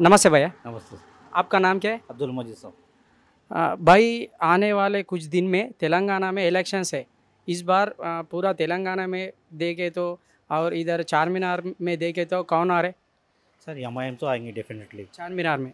नमस्ते भैया। नमस्ते। आपका नाम क्या है? अब्दुल मजीद साहब। भाई आने वाले कुछ दिन में तेलंगाना में इलेक्शंस है। इस बार आ, पूरा तेलंगाना में देखे तो और इधर चार मीनार में देखे तो कौन आ रहे? सर एम आई एम तो आएँगे डेफिनेटली चार मीनार में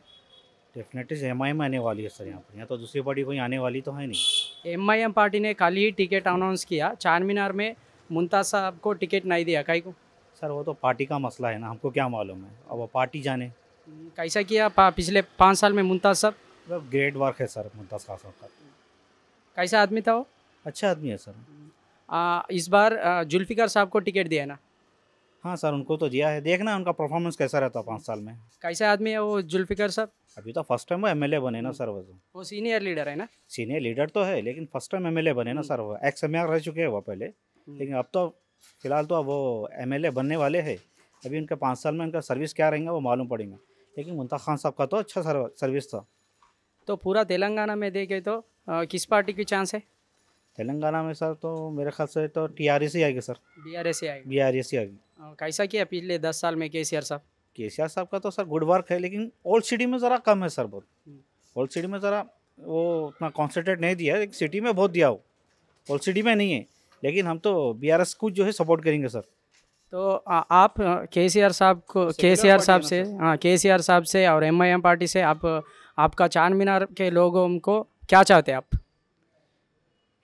डेफिनेटली एम आई एम आने वाली है सर यहाँ पर। यहाँ तो दूसरी पार्टी कोई आने वाली तो है नहीं। एम आई एम पार्टी ने कल ही टिकट अनाउंस किया। चार मीनार में मुमताज़ साहब को टिकट नहीं दिया। कहीं को? सर वो तो पार्टी का मसला है ना। हमको क्या मालूम है? अब वो पार्टी जाने। कैसा किया पा, पिछले पाँच साल में मुमताज़ साहब? मतलब ग्रेट वर्क है सर मुमताज़ खान साहब का। कैसा आदमी था वो? अच्छा आदमी है सर। आ, इस बार जुल्फिकार साहब को टिकट दिया ना? हाँ सर उनको तो दिया है। देखना उनका परफॉर्मेंस कैसा रहता है पाँच साल में। कैसा आदमी है वो जुल्फिकार साहब? अभी तो फ़र्स्ट टाइम वो एमएलए बने ना सर वो तो। वो सीनियर लीडर है ना? सीनियर लीडर तो है लेकिन फ़र्स्ट टाइम एमएलए बने ना सर वो। एक्स एम रह चुके हैं वो पहले। लेकिन अब तो फ़िलहाल तो अब वो एमएलए बनने वाले हैं। अभी उनके पाँच साल में उनका सर्विस क्या रहेंगे वो मालूम पड़ेगा। लेकिन मुमताज़ खान साहब का तो अच्छा सर्व- सर्विस था। तो पूरा तेलंगाना में देखे तो आ, किस पार्टी की चांस है? तेलंगाना में सर तो मेरे ख्याल से तो टी आर ही आएगी सर। बी आर एस आएगी। बी आर एस ही आएगी। कैसा किया पिछले दस साल में के सी आर साहब? के सी आर साहब का तो सर गुड वर्क है लेकिन ओल्ड सिटी में ज़रा कम है सर बहुत। ओल्ड सिटी में ज़रा वो उतना कॉन्सेंट्रेट नहीं दिया है सिटी में बहुत दिया हो। ओल्ड सिटी में नहीं है लेकिन हम तो बी आर एस को जो है सपोर्ट करेंगे सर। तो आ, आप के सी आर साहब को के सी आर साहब से हाँ के सी आर साहब से और एम आई एम पार्टी से आप आपका चार मीनार के लोगों को क्या चाहते हैं आप?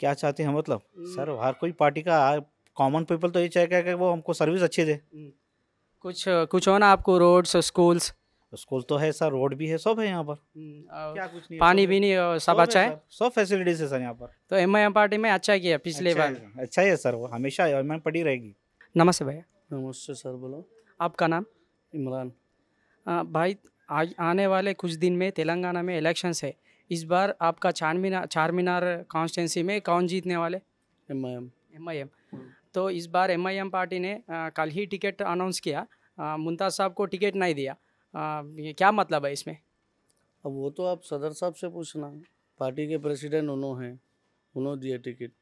क्या चाहते हैं मतलब? सर हर कोई पार्टी का कॉमन पीपल तो ये चाहेगा कि वो हमको सर्विस अच्छी दे। कुछ कुछ हो ना आपको रोड्स स्कूल्स? स्कूल तो है सर रोड भी है सब है यहाँ पर। क्या कुछ नहीं पानी भी नहीं सब अच्छा है? सब फैसिलिटीज़ है सर यहाँ पर। तो एम आई एम पार्टी में अच्छा किया पिछले अच्छा बार? अच्छा है सर वो हमेशा एम पड़ी रहेगी। नमस्ते भैया। नमस्ते सर बोलो। आपका नाम? इमरान। आ, भाई आज आने वाले कुछ दिन में तेलंगाना में इलेक्शंस है। इस बार आपका चार मीनार चार मीनार कॉन्स्टेंसी में कौन जीतने वाले? M I M M I M तो इस बार एम आई एम पार्टी ने आ, कल ही टिकट अनाउंस किया। मुमताज़ साहब को टिकट नहीं दिया। आ, ये क्या मतलब है इसमें? अब वो तो आप सदर साहब से पूछना। पार्टी के प्रेसिडेंट उन्होंने हैं। उन्होंने दिए टिकट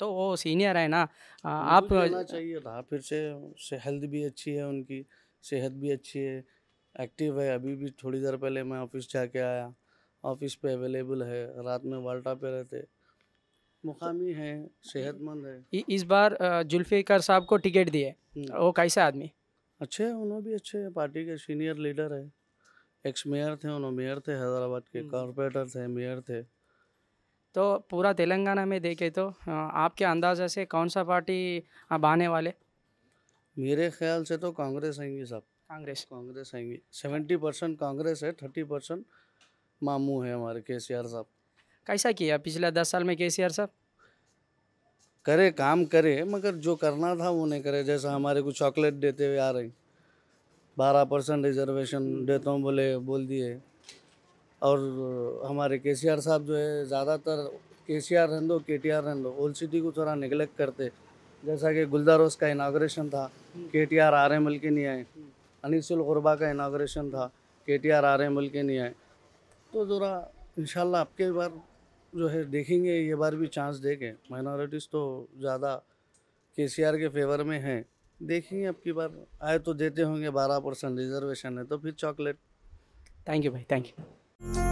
तो वो सीनियर है ना। आ, आप चाहिए था फिर से से हेल्थ भी अच्छी है उनकी सेहत भी अच्छी है एक्टिव है। अभी भी थोड़ी देर पहले मैं ऑफ़िस जाके आया ऑफ़िस पे अवेलेबल है रात में वाल्टा पे रहते। मुकामी है सेहतमंद है। इस बार जुल्फिकार साहब को टिकट दिए। हम्म। वो कैसा आदमी? अच्छे हैं उन्होंने भी अच्छे हैं पार्टी के सीनियर लीडर है। एक्स मेयर थे उन्होंने मेयर थे हैदराबाद के हम्म। कॉरपोरेटर थे मेयर थे। तो पूरा तेलंगाना में देखे तो आपके अंदाज़े से कौन सा पार्टी अब आने वाले? मेरे ख्याल से तो कांग्रेस आएँगी साहब कांग्रेस। कांग्रेस आएँगी। सेवेंटी परसेंट कांग्रेस है थर्टी परसेंट मामू है हमारे के सी आर साहब। कैसा किया पिछले दस साल में के सी आर साहब? करे काम करे मगर जो करना था वो नहीं करे। जैसा हमारे को चॉकलेट देते हुए आ रही बारह परसेंट रिजर्वेशन देता हूँ बोले बोल दिए। और हमारे के साहब जो है, ज़्यादातर के सी आर रहने दो के टी आर रहने दो। ओल्ड सिटी को थोड़ा निगलेक्ट करते। जैसा कि गुलदारोस का इनाग्रेशन था K T R R M L के नहीं आए। अनिसुल गुरबा का इनाग्रेशन था K T R R M L के नहीं आए। तो ज़रा, इंशाल्लाह आपके बार जो है, देखेंगे, ये बार भी चांस देंगे माइनॉरिटीज़ तो ज़्यादा के सी आर के फेवर में हैं। देखेंगे अब की बार। आए तो देते होंगे, बारह परसेंट रिजर्वेशन है तो फिर चॉकलेट थैंक यू भाई थैंक यू Thank you.